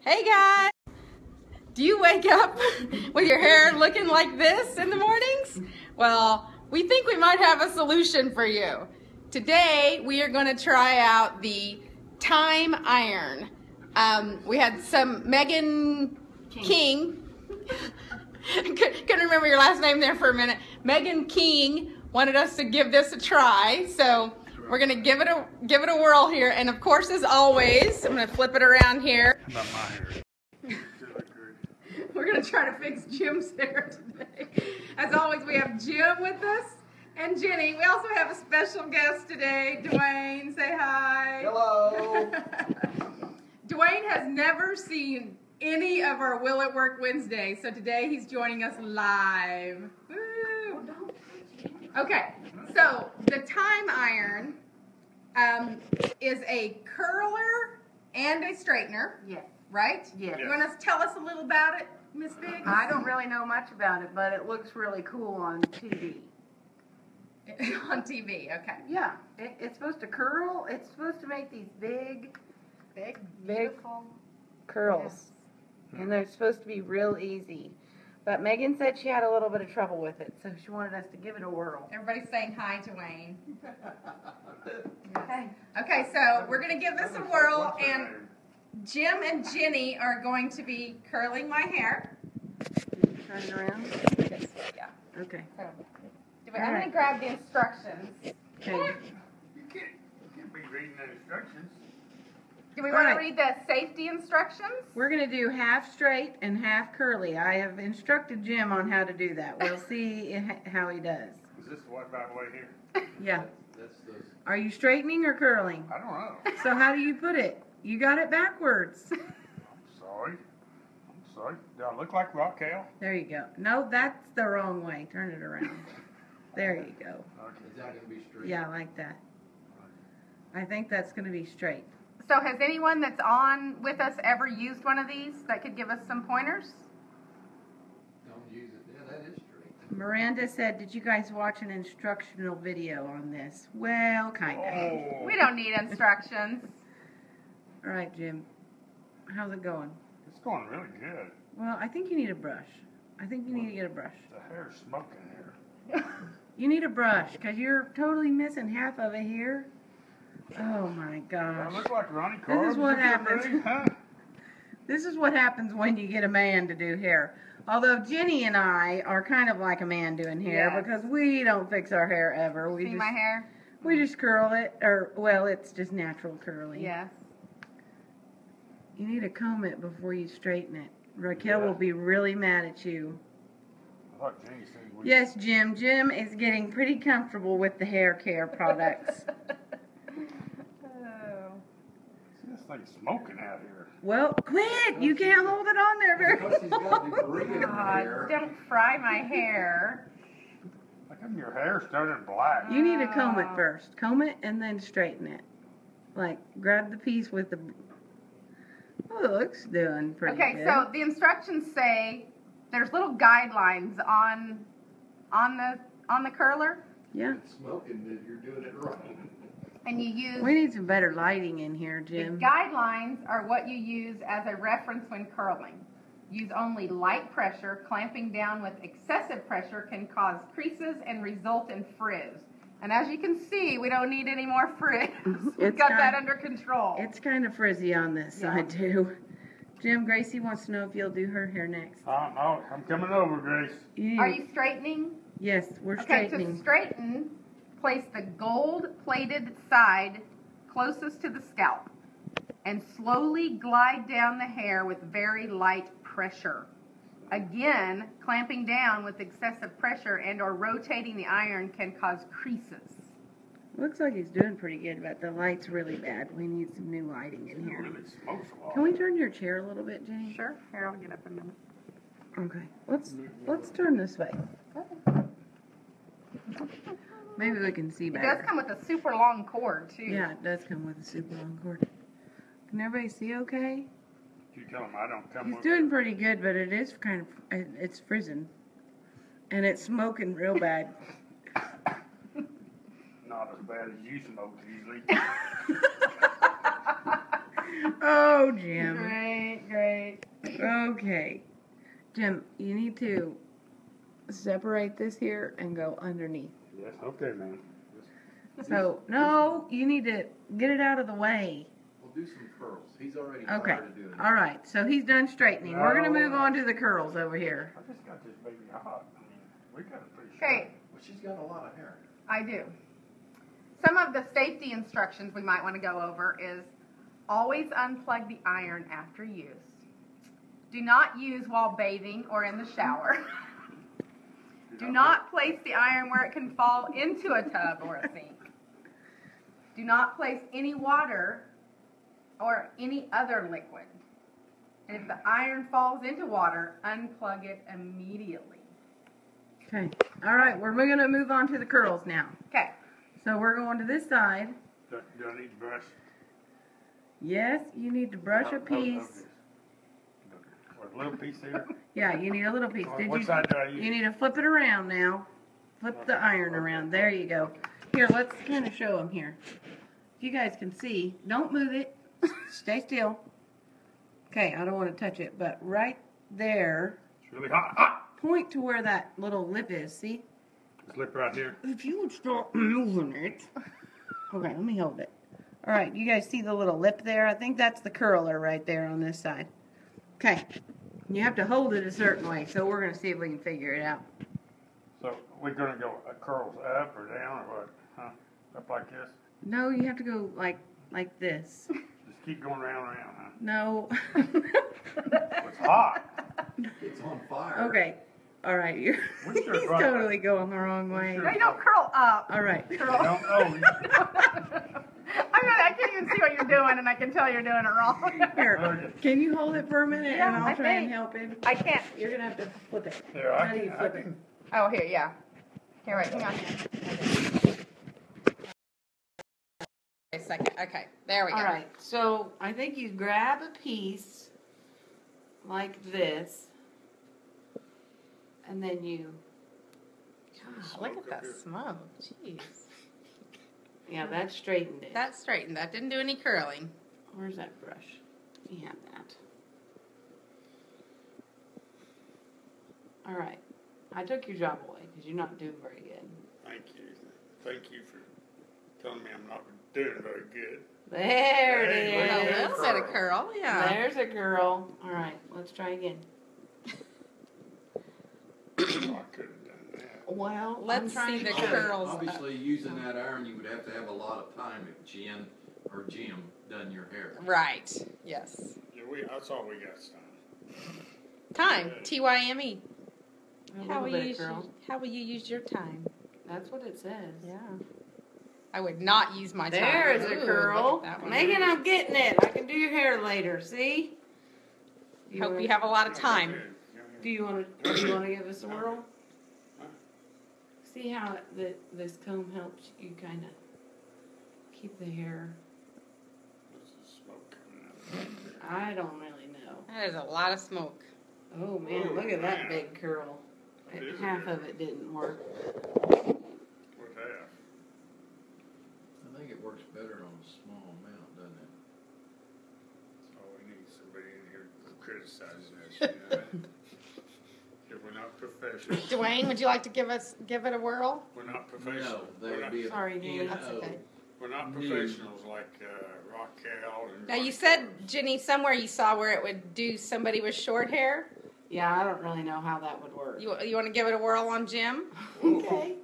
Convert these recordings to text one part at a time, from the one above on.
Hey guys! Do you wake up with your hair looking like this in the mornings? Well, we think we might have a solution for you. Today, we are going to try out the Tyme Iron. Um, we had some Megan King. Couldn't remember your last name there for a minute. Megan King wanted us to give this a try, so we're gonna give it a give it a whirl here. And of course, as always, I'm gonna flip it around here. About my hair? We're gonna try to fix Jim's hair today. As always, we have Jim with us and Jenny. We also have a special guest today, Dwayne. Say hi. Hello. Dwayne has never seen any of our Will It Work Wednesday, so today he's joining us live. Woo. Okay, so the Tyme iron um, is a curler and a straightener, Yes, right? yes. You want to tell us a little about it, Miss Biggs? I don't really know much about it, but it looks really cool on TV. on TV. Okay. Yeah, it, it's supposed to curl. It's supposed to make these big, Big, Big. beautiful curls, and they're supposed to be real easy. But Megan said she had a little bit of trouble with it, so she wanted us to give it a whirl. Everybody's saying hi to Wayne. Okay. Okay, so we're gonna give this a whirl, and Jim and Jenny are going to be curling my hair. Turn it around. Yeah. Okay. So, I- I'm gonna grab the instructions. Okay. You can't, you can't be reading the instructions. Do we want Right. to read the safety instructions? We're gonna do half straight and half curly. I have instructed Jim on how to do that. We'll see how he does. Is this the way by the way here? Yeah. That's the. Are you straightening or curling? I don't know. So how do you put it? You got it backwards. I'm sorry. I'm sorry. Do I look like Raquel? There you go. No, that's the wrong way. Turn it around. There you go. Okay. Is that gonna be straight? Yeah, I like that. I think that's gonna be straight. So has anyone that's on with us ever used one of these that could give us some pointers? Don't use it. Yeah, that is straight. Miranda said, did you guys watch an instructional video on this? Well, kinda. Oh. We don't need instructions. All right, Jim. How's it going? It's going really good. Well, I think you need a brush. I think you need to get a brush. The hair's smoking here. You need a brush, because you're totally missing half of it here. Oh my Do I gosh. look like Ronnie This is what Is it happens. really? Huh? This is what happens when you get a man to do hair. Although Jenny and I are kind of like a man doing hair Yes. because we don't fix our hair ever. We See just my hair? we just curl it, or well, it's just natural curling. Yes. You need to comb it before you straighten it. Raquel Yeah. will be really mad at you. I thought Jenny said we. Yes, Jim. Jim is getting pretty comfortable with the hair care products. Oh. See, this thing's smoking out here. Well, quit! You can't hold it on there very Because long. debris in her God, don't fry my hair. Look at your hair turning black. You need to comb it Oh. first. Comb it and then straighten it. Like grab the piece with the. Oh, it looks doing pretty Okay, good. so the instructions say there's little guidelines on on the on the curler, yeah, It's smoking that you're doing it wrong. And you use we need some better lighting in here, the Jim. guidelines are what you use as a reference when curling. Use only light pressure. Clamping down with excessive pressure can cause creases and result in frizz. And as you can see, we don't need any more frizz. We've It's got kind- that under control. It's kind of frizzy on this Yeah. side too. Jim, Gracie wants to know if you'll do her hair next. I don't know. I'm coming over, Grace. You Are you straightening? Yes, we're straightening. Okay, straightening. to straighten, place the gold plated side closest to the scalp and slowly glide down the hair with very light pressure. Again, clamping down with excessive pressure and or rotating the iron can cause creases. Looks like he's doing pretty good, but the light's really bad. We need some new lighting in here. really smokes a lot. Can we turn your chair a little bit, Jenny? Sure, here I'll get up in a minute. Okay. Let's let's turn this way. Maybe we can see It does come with a super long cord too. Yeah, it does come with a super long cord. Can everybody see okay? You tell him I don't come He's doing pretty good, but it is kind of, it's frizzing, and it's smoking real bad. Not as bad as you smoke usually. Oh, Jim. Great, great. Okay. Jim, you need to separate this here and go underneath. Yes, okay, man. So, no, you need to get it out of the way. We'll do some curls. He's already Okay. tired of doing it. All right, so he's done straightening. We're going to move on to the curls over here. I just got this baby hot. I mean, we got it pretty Okay, Well, she's got a lot of hair. I do. Some of the safety instructions we might want to go over is always unplug the iron after use. Do not use while bathing or in the shower. Do not place the iron where it can fall into a tub or a sink. Do not place any water or any other liquid. And if the iron falls into water, unplug it immediately. Okay. All right, we're going to move on to the curls now. Okay. So we're going to this side. Do, do I need to brush? Yes, you need to brush a piece. Okay. What, a little piece here? Yeah, you need a little piece. Did What you? side do I You need to flip it around now. Flip the iron around. There you go. Here, let's kind of show them here. If you guys can see, don't move it. Stay still. Okay, I don't want to touch it, but right there, It's really hot. Hot! point to where that little lip is. See? This lip right here. If you would stop moving it. Okay, let me hold it. All right, you guys see the little lip there? I think that's the curler right there on this side. Okay, you have to hold it a certain way, so we're gonna see if we can figure it out. So we're gonna go uh, curls up or down or what? Huh? Up like this? No, you have to go like like this. Just keep going round and round, huh? No. It's hot. It's on fire. okay. All right, you're We should he's run- totally going the wrong way. should- No, you don't curl up. All right. Curl. Don't, oh, you- I'm not, I can't even see what you're doing, and I can tell you're doing it wrong. Here, can you hold it for a minute Yeah, and I'll I try and think. help him? I can't. You're gonna have to flip it. yeah, I How do you can, I flip it? can. Oh, here, yeah. Here, wait, hang on. A second. Okay, there we go. All right, so I think you grab a piece like this, and then you, God, look at that smoke. Jeez. Yeah, that straightened it. That straightened. That didn't do any curling. Where's that brush? You have that. All right, I took your job away because you're not doing very good. Thank you. Thank you for telling me I'm not doing very good. There Hey, it look A at is. that. little bit of curl, yeah. There's a girl. All right, let's try again. Oh, I could have done that. Well, Let's I'm see the show curls. Obviously, using that iron, you would have to have a lot of time if Jen or Jim done your hair. Right. Yes. Yeah, we, that's all we got, son. Time. T Y M E. How will you of curl. use, How will you use your time? That's what it says. Yeah. I would not use my time. There's a look curl. that one. Megan, I'm getting it. I can do your hair later. See? Do Hope wanna- you have a lot of time. Do you want to? Do you want to give us a whirl? See how the, this comb helps you kind of keep the hair. There's smoke coming out. I don't really know. That is a lot of smoke. Oh man, look at that big curl. It is a Half big of it didn't work. What's that? I think it works better on a small amount, doesn't it? Oh, we need somebody in here criticizing us, you know? If we're not professional, Dwayne, would you like to give us give it a whirl? we're not No, professional. that We're would not, be a Sorry, Dan. That's O. okay. we're not New. professionals like, uh, Raquel and. Now you said Jenny somewhere you saw where it would do somebody with short hair. Yeah, I don't really know how that would work. You you want to give it a whirl on Jim? Okay.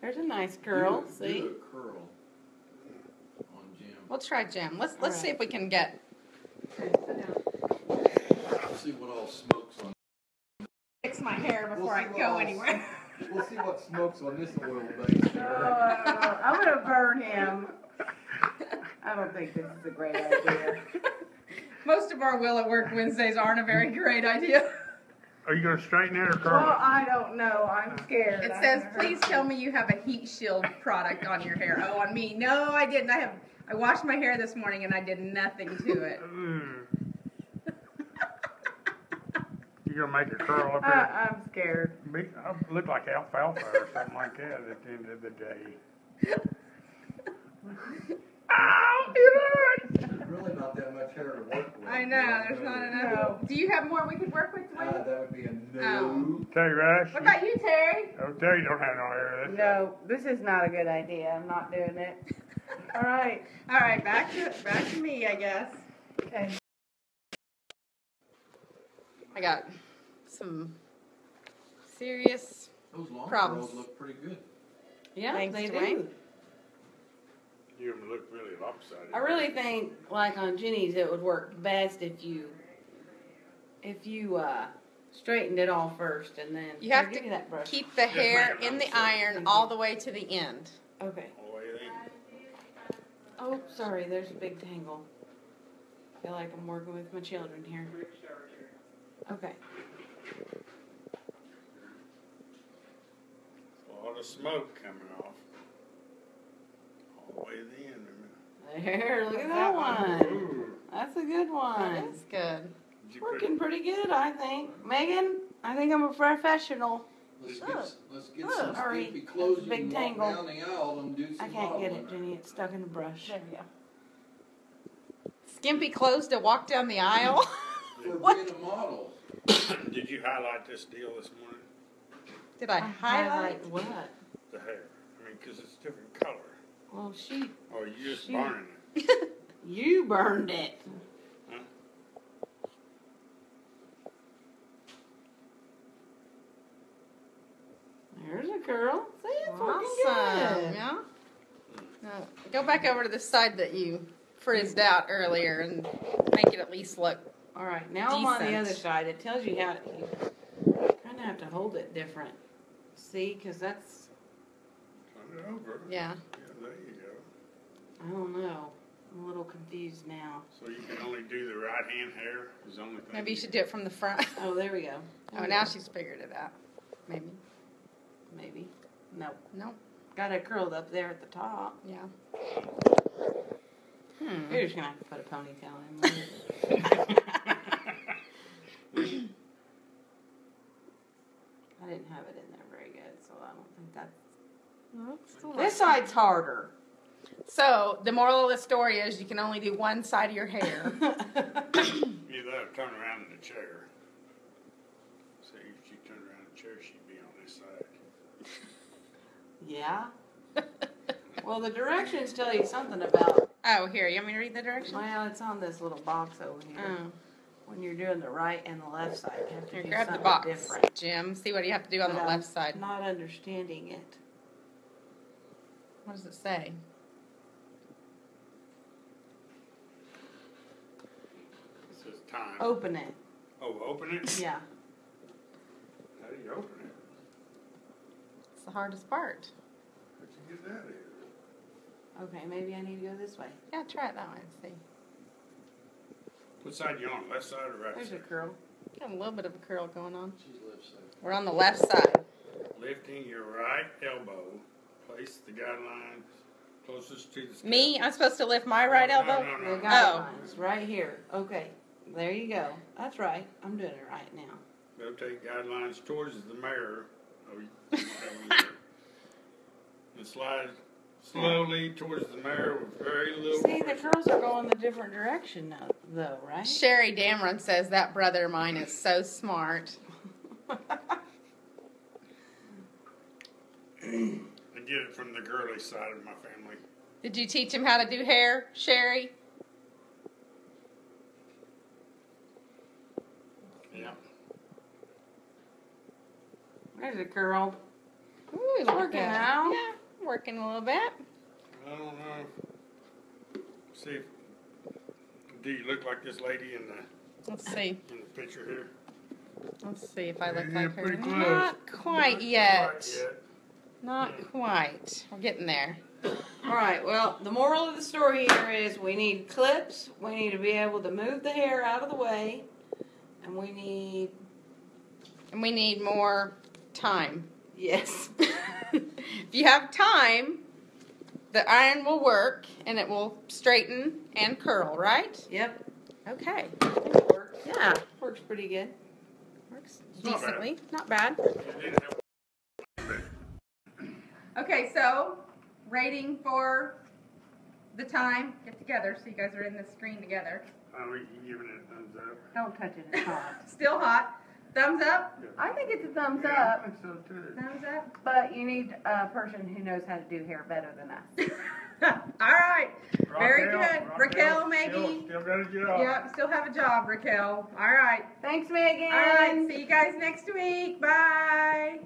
There's a nice curl. Do a- See? Do a curl on Jim. We'll try Jim. Let's let's see if we can get. See what all smokes on. Fix my hair We'll before I go else. anywhere. we'll see what smokes on this oil base. Uh, I'm gonna burn him. I don't think this is a great idea. Most of our will it work Wednesdays aren't a very great idea. Are you gonna straighten it or curl Well, it? I don't know. I'm scared. It I'm says, "Please hurt tell me you have a heat shield product on your hair." Oh, on me? No, I didn't. I have. I washed my hair this morning and I did nothing to it. You gonna make it curl up I, here? I'm scared. Be- I look like alfalfa or something like that at the end of the day. Ow, it hurts. There's really not that much hair to work with. I know, there's not enough. Do you have more we could work with, Uh, that would be a Oh. Terry Rush. What about you, Terry? Oh, Terry don't have no hair. That's No, this is not a good idea. I'm not doing it. All right. All right, back to back to me, I guess. Okay. I got some serious. Those long Problems. curls look pretty good. Yeah, Thanks, they Dwayne. do. You look really lopsided. I really think, like on Jenny's, it would work best if you, if you uh, straightened it all first and then. You have give to me that brush. Keep the Yes, hair ma'am. in the I'm sorry. iron all the way to the end. Okay. All the way. Oh, sorry. There's a big tangle. I feel like I'm working with my children here. Okay. A lot of smoke coming off. All the way to the end. There. Look at that That one. Ooh. That's a good one. is good. Did Working pretty good, I think. Megan, I think I'm a professional. Let's Look. get, let's get Look. some Sorry. skimpy clothes. That's big tangle. down the aisle and do some I can't get it. Jenny. It's stuck in the brush. There we go. Skimpy clothes to walk down the aisle. For What? being a model. Did you highlight this deal this morning? Did I highlight? what? The hair. I mean, 'cause it's different color. Well, she, oh, Or you just Shoot. burning it? you burned it. Huh? There's a curl. See, it's working Awesome. good. Yeah. Now, go back over to the side that you frizzed out earlier and make it at least look. All right, now I'm on the other side. It tells you how you kind of have to hold it different. See, because that's Turn it over. Yeah. Yeah, there you go. I don't know. I'm a little confused now. So you can only do the right hand hair is the only thing. Maybe you should do it from the front. Oh, there we go. Oh, There we now go. she's figured it out. Maybe. maybe. Nope. Nope. Got it curled up there at the top. Yeah. Hmm. You're just gonna have to put a ponytail in. later. I didn't have it in there very good, so I don't think that. This side's harder. So the moral of the story is you can only do one side of your hair. You let her turn around in the chair. See, if she turned around in the chair, she'd be on this side. yeah. Well, the directions tell you something about. oh, here, you want me to read the directions? Well, it's on this little box over here. Oh, When you're doing the right and the left side, you have to here, do grab the something box, different. Jim. See what you have to do on But the I'm left side. Not understanding it. What does it say? It says time. Open it. Oh, open it? Yeah. How do you open it? It's the hardest part. How'd you get that in? Okay, maybe I need to go this way. Yeah, try it that way and see. What side you on? Left side or right There's a curl. Got a little bit of a curl going on. She's left side. We're on the left side. Lifting your right elbow. Place the guidelines closest to the scalp. Me? I'm supposed to lift my right No, elbow? No, The no, no. guidelines, right here. Okay, there you go. That's right. I'm doing it right now. Rotate guidelines towards the mirror. Oh, you don't have a mirror. And slide slowly towards the mirror with very little. See, the pressure. curls are going the different direction now, though, right? Sherry Dameron says that brother of mine is so smart. I get it from the girly side of my family. Did you teach him how to do hair, Sherry? Yeah. There's a curl. Ooh, look at working that. now. Yeah, working a little bit. I don't know. See, if, do you look like this lady in the Let's see. in the picture here? Let's see if I look Yeah, like her. close. Not quite Not yet. quite yet. Not quite. We're getting there. All right. Well, the moral of the story here is we need clips. We need to be able to move the hair out of the way, and we need And we need more time. yes. if you have time, the iron will work and it will straighten and curl, right? Yep. Okay. Works. Yeah. Works pretty good. Works It's not bad. decently. Not bad. It didn't have- Okay, so rating for the Tyme, get together, so you guys are in the screen together. Are we giving it a thumbs up? Don't touch it, it's hot. Still hot. Thumbs up? I think it's a thumbs Yeah, I up, think so too. Thumbs up? but you need a person who knows how to do hair better than us. All right. Very Raquel- good. Raquel, still- Maggie. Still got a job. Yep, still have a job, Raquel. All right. Thanks, Megan. All right. See you guys next week. Bye.